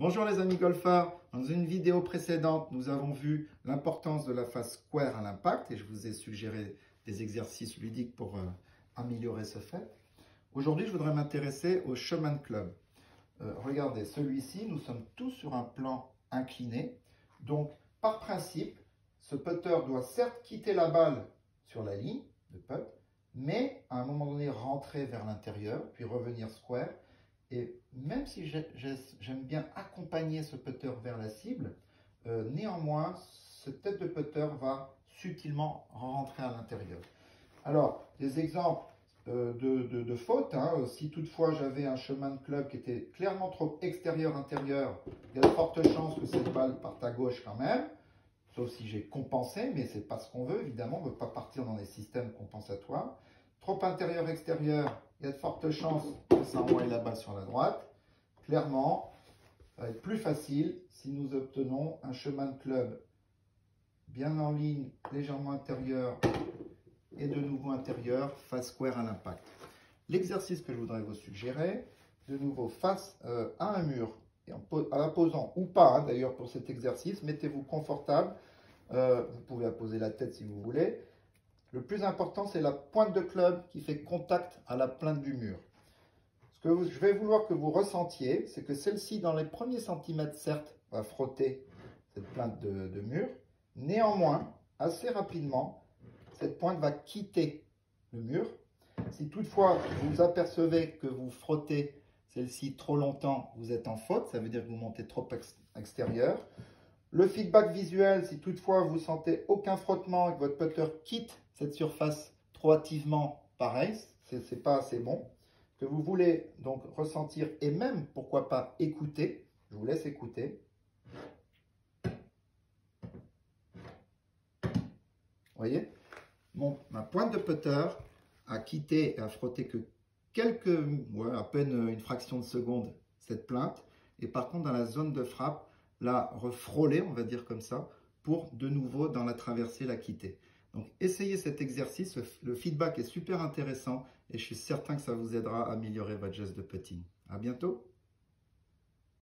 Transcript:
Bonjour les amis golfeurs, dans une vidéo précédente, nous avons vu l'importance de la phase square à l'impact et je vous ai suggéré des exercices ludiques pour euh, améliorer ce fait. Aujourd'hui, je voudrais m'intéresser au Showman Club. Euh, regardez, celui-ci, nous sommes tous sur un plan incliné. Donc, par principe, ce putter doit certes quitter la balle sur la ligne de putt, mais à un moment donné rentrer vers l'intérieur, puis revenir square. Et même si j'aime bien accompagner ce putter vers la cible, euh, néanmoins, cette tête de putter va subtilement rentrer à l'intérieur. Alors, des exemples euh, de, fautes, hein. si toutefois j'avais un chemin de club qui était clairement trop extérieur-intérieur, il y a de fortes chances que cette balle parte à gauche quand même, sauf si j'ai compensé, mais c'est pas ce qu'on veut, évidemment, on ne veut pas partir dans des systèmes compensatoires. Trop intérieur-extérieur, il y a de fortes chances que ça envoie la balle sur la droite. Clairement, ça va être plus facile si nous obtenons un chemin de club bien en ligne, légèrement intérieur et de nouveau intérieur, face square à l'impact. L'exercice que je voudrais vous suggérer, de nouveau face euh, à un mur, et en, posant ou pas hein, d'ailleurs pour cet exercice, mettez-vous confortable, euh, vous pouvez apposer la tête si vous voulez, le plus important, c'est la pointe de club qui fait contact à la plainte du mur. Ce que je vais vouloir que vous ressentiez, c'est que celle-ci, dans les premiers centimètres, certes, va frotter cette plainte de, mur. Néanmoins, assez rapidement, cette pointe va quitter le mur. Si toutefois vous apercevez que vous frottez celle-ci trop longtemps, vous êtes en faute. Ça veut dire que vous montez trop extérieur. Le feedback visuel, si toutefois vous sentez aucun frottement et que votre putter quitte cette surface trop hâtivement, pareil, c'est pas assez bon. Que vous voulez donc ressentir et même, pourquoi pas, écouter. Je vous laisse écouter. Voyez? Ma pointe de putter a quitté et a frotté que quelques, ouais, à peine une fraction de seconde cette plainte. Et par contre, dans la zone de frappe, la refrôler, on va dire comme ça, pour de nouveau dans la traversée la quitter. Donc essayez cet exercice, le feedback est super intéressant et je suis certain que ça vous aidera à améliorer votre geste de putting. À bientôt